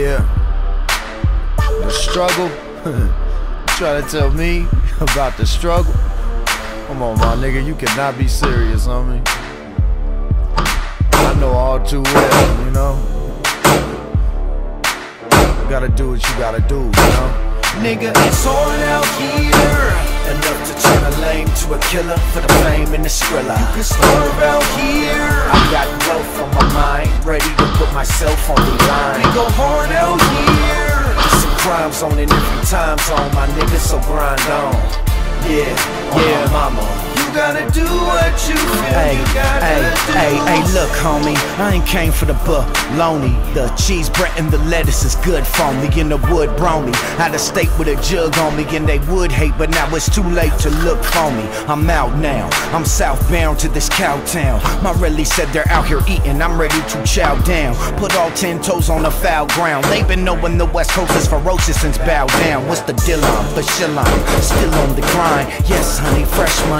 Yeah. The struggle. Try to tell me about the struggle. Come on, my nigga, you cannot be serious on me. I know all too well, you know. You gotta do what you gotta do, you know. Nigga, it's on out here. Enough to turn a lame to a killer for the fame and the skrilla. You can start out here. I got wealth on my mind, ready to put myself on the line. We go hard Some on in every time zone, my niggas, so grind on. Yeah, yeah, mama. You gotta do what you Hey, hey, hey, hey, look, homie. I ain't came for the bologna. The cheese bread and the lettuce is good for me. In the wood brony. Out of state with a jug on me, and they would hate, but now it's too late to look for me. I'm out now. I'm southbound to this cow town. My really said they're out here eating. I'm ready to chow down. Put all ten toes on the foul ground. They've been knowing the West Coast is ferocious since bow down. What's the deal on? The shill on. Still on the grind. Yes, honey, fresh money.